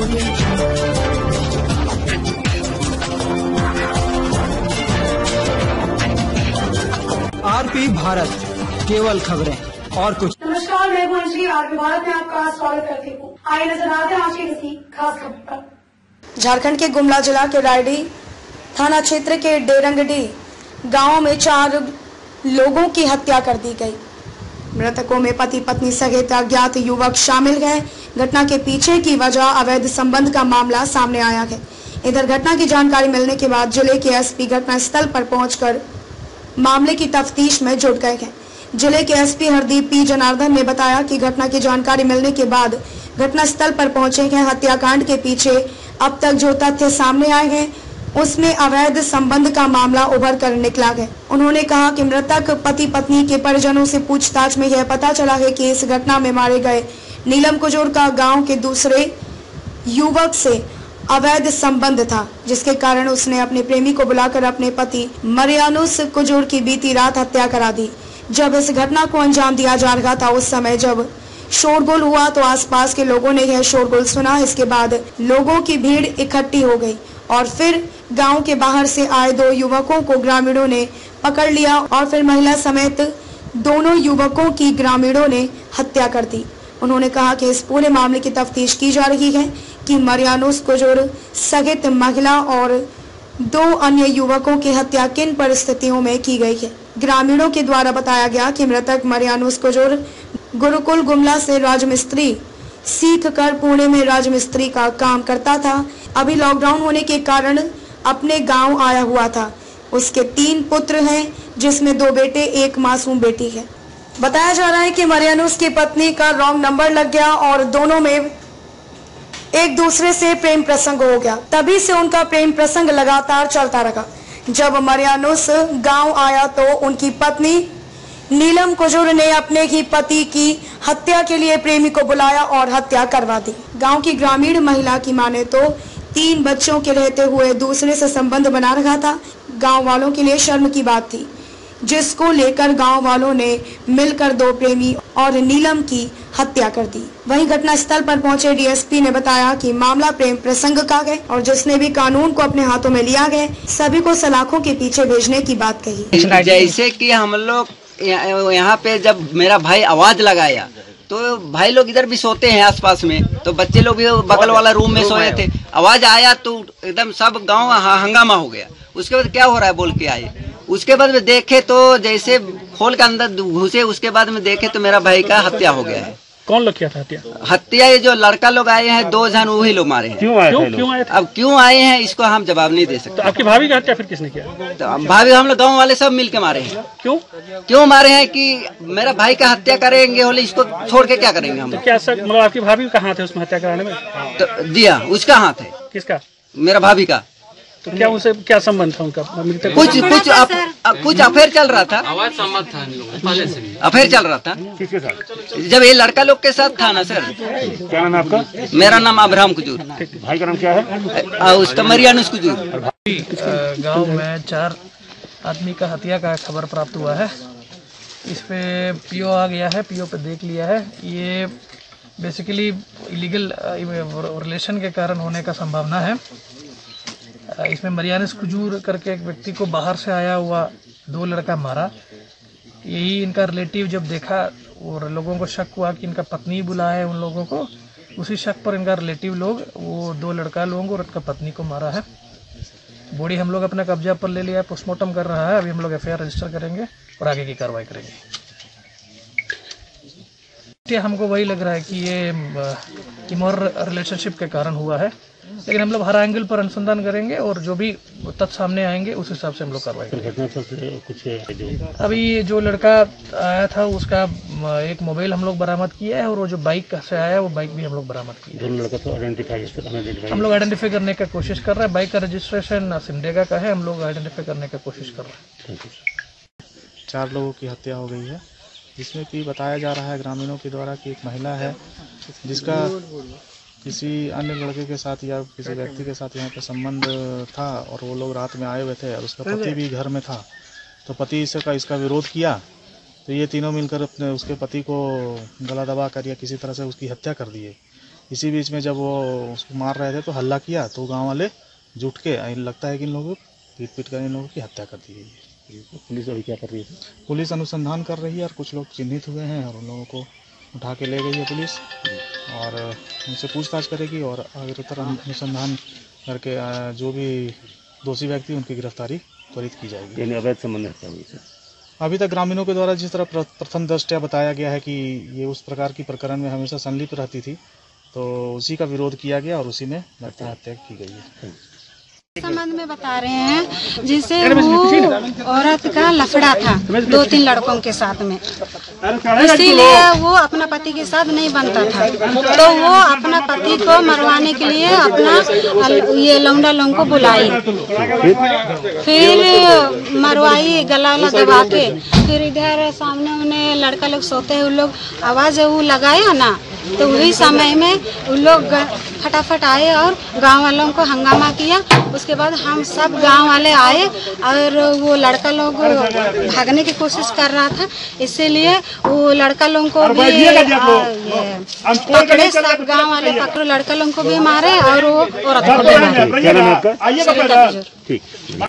RP Bharat केवल खबरें और कुछ। नमस्कार मैं हूँ अंजलि आरपी भारत में आपका स्वागत करती हूँ। आइए नज़र आते हैं आज की किसी खास खबर पर। झारखंड के गुमला जिला के रायडी थाना क्षेत्र के डेरंगडी गाँव में चार लोगों की हत्या कर दी गई। मृतकों में पति पत्नी सहित अज्ञात युवक शामिल हैं। घटना के पीछे की वजह अवैध संबंध का मामला सामने आया है। इधर घटना की जानकारी मिलने के बाद ज़िले के एसपी घटनास्थल पर पहुंचकर मामले की तफ्तीश में जुट गए हैं। ज़िले के एसपी हरदीप पी जनार्दन ने बताया कि घटना की जानकारी मिलने के बाद घटनास्थल पर पहुँचे हैं। हत्याकांड के पीछे अब तक जो तथ्य सामने आए हैं, उसमें अवैध संबंध का मामला उभर कर निकला है। उन्होंने कहा कि मृतक पति पत्नी के परिजनों से पूछताछ में यह पता चला है कि इस घटना में मारे गए नीलम कुजूर का गाँव के दूसरे युवक से अवैध संबंध था, जिसके कारण उसने अपने प्रेमी को बुलाकर अपने पति मरियानुस कुजूर की बीती रात हत्या करा दी। जब इस घटना को अंजाम दिया जा रहा था, उस समय जब शोरगुल हुआ तो आसपास के लोगों ने यह शोरगुल सुना। इसके बाद लोगों की भीड़ इकट्ठी हो गई और फिर गाँव के बाहर से आए दो युवकों को ग्रामीणों ने पकड़ लिया और फिर महिला समेत दोनों युवकों की ग्रामीणों ने हत्या कर दी। उन्होंने कहा कि इस पूरे मामले की तफ्तीश की जा रही है कि मरियानुस कुजूर, सहित महिला और दो अन्य युवकों की हत्या किन परिस्थितियों में की गई है? ग्रामीणों के द्वारा बताया गया कि मृतक मरियानुस कुजूर, गुरुकुल गुमला से राजमिस्त्री, सीख कर पुणे में राजमिस्त्री का काम करता था। अभी लॉकडाउन होने के कारण अपने गाँव आया हुआ था। उसके तीन पुत्र हैं, जिसमें दो बेटे, एक मासूम बेटी है। बताया जा रहा है कि मरियानुस की पत्नी का रॉन्ग नंबर लग गया और दोनों में एक दूसरे से प्रेम प्रसंग हो गया। तभी से उनका प्रेम प्रसंग लगातार चलता रहा। जब मरियानुस गाँव आया तो उनकी पत्नी नीलम कुजूर ने अपने ही पति की हत्या के लिए प्रेमी को बुलाया और हत्या करवा दी। गाँव की ग्रामीण महिला की माने तो तीन बच्चों के रहते हुए दूसरे से संबंध बना रखा था। गाँव वालों के लिए शर्म की बात थी। जिसको लेकर गाँव वालों ने मिलकर दो प्रेमी और नीलम की हत्या कर दी। वहीं घटनास्थल पर पहुँचे डीएसपी ने बताया कि मामला प्रेम प्रसंग का है और जिसने भी कानून को अपने हाथों में लिया गया सभी को सलाखों के पीछे भेजने की बात कही। जैसे कि हम लोग यहाँ पे जब मेरा भाई आवाज़ लगाया तो भाई लोग इधर भी सोते हैं आसपास में तो बच्चे लोग भी बगल वाला रूम में सोए थे। आवाज़ आया तो एकदम सब गाँव हंगामा हो गया। उसके बाद क्या हो रहा है बोल के आए? उसके बाद में देखे तो जैसे खोल के अंदर घुसे उसके बाद में देखे तो मेरा भाई का हत्या हो गया है। कौन लोग किया था हत्या? हत्या ये जो लड़का लोग आए हैं दो जन वही लोग मारे हैं। क्यों आए क्यों, क्यों आए अब क्यों आए हैं इसको हम जवाब नहीं दे सकते। तो आपकी भाभी का हत्या फिर किसने किया? तो भाभी हम लोग गाँव वाले सब मिल के मारे हैं। क्यों? क्यों मारे हैं कि मेरा भाई का हत्या करेंगे बोले इसको छोड़ के क्या करेंगे हम? तो क्या सर मतलब आपकी भाभी कहाँ थे उसमें हत्या कराने में? तो दिया उसका हाथ है। किसका? मेरा भाभी का। तो क्या उनसे क्या संबंध था उनका? कुछ कुछ अफ, कुछ अफेयर चल रहा था। आवाज़ संबंध था अफेयर चल रहा था। किसके साथ जब ये लड़का लोग के साथ था ना सर। क्या नाम आपका? मेरा नाम अब्राहम कुजूर। भाई का नाम क्या है? उसका मरियानुस कुजूर। गाँव में चार आदमी का हत्या का खबर प्राप्त हुआ है। इस पे पीओ आ गया है पीओ पे देख लिया है। ये बेसिकली इलीगल रिलेशन के कारण होने का संभावना है। इसमें मरियानस कुजूर करके एक व्यक्ति को बाहर से आया हुआ दो लड़का मारा। यही इनका रिलेटिव जब देखा और लोगों को शक हुआ कि इनका पत्नी बुलाया है उन लोगों को, उसी शक पर इनका रिलेटिव लोग, वो दो लड़का लोगों और उनका पत्नी को मारा है। बॉडी हम लोग अपने कब्जा पर ले लिया है पोस्टमार्टम कर रहा है। अभी हम लोग एफआईआर रजिस्टर करेंगे और आगे की कार्रवाई करेंगे। हमको वही लग रहा है कि ये इमोर रिलेशनशिप के कारण हुआ है। लेकिन हम लोग हर एंगल पर अनुसंधान करेंगे और जो भी तथ्य सामने आएँगे, उस हिसाब से हम लोग कार्रवाई करेंगे। अभी जो लड़का आया था, उसका एक मोबाइल हम लोग बरामद किया है और वो जो बाइक से आया वो बाइक भी हम लोग बरामद किया हम लोग आइडेंटिफाई करने का कोशिश कर रहे हैं। बाइक का रजिस्ट्रेशन सिमडेगा का है। हम लोग आइडेंटिफाई करने का कोशिश कर रहे हैं। चार लोगों की हत्या हो गई है, जिसमें कि बताया जा रहा है ग्रामीणों के द्वारा कि एक महिला है, जिसका किसी अन्य लड़के के साथ या किसी व्यक्ति के साथ यहाँ पे संबंध था और वो लोग रात में आए हुए थे और उसका पति भी घर में था तो पति इसका इसका विरोध किया तो ये तीनों मिलकर अपने उसके पति को गला दबा कर या किसी तरह से उसकी हत्या कर दिए। इसी बीच में जब वो उसको मार रहे थे तो हल्ला किया तो गाँव वाले जुट के लगता है कि इन लोगों पीट पीट कर इन लोगों की हत्या कर दी गई है। पुलिस अभी क्या कर रही है? पुलिस अनुसंधान कर रही है और कुछ लोग चिन्हित हुए हैं और उन लोगों को उठा के ले गई है पुलिस। और उनसे पूछताछ करेगी और अग्रतर अनुसंधान करके जो भी दोषी व्यक्ति उनकी गिरफ्तारी त्वरित की जाएगी। यानी अवैध संबंध है हुई अभी तक ग्रामीणों के द्वारा जिस तरह प्रथम दृष्टया बताया गया है कि ये उस प्रकार की प्रकरण में हमेशा संलिप्त रहती थी तो उसी का विरोध किया गया और उसी में हत्या की गई है। संबंध में बता रहे हैं जिसे वो औरत का लफड़ा था दो तीन लड़कों के साथ में। इसीलिए वो अपना पति के साथ नहीं बनता था। तो वो अपना पति को मरवाने के लिए अपना ये लौंडा लौंग को बुलाई। फिर मरवाई गला वाला दबा के, फिर इधर सामने उन्हें लड़का लोग सोते हैं उन लोग, आवाज़ वो लगाया ना? तो वही समय में उन लोग फटाफट आए और गाँव वालों को हंगामा किया उसके बाद हम सब गाँव वाले आए और वो लड़का लोग भागने की कोशिश कर रहा था इसीलिए वो लड़का लोगों को भी पकड़े सब गाँव वाले पकड़ो लड़का लोगों को भी मारे और वो औरत को भी मारे है। ठीक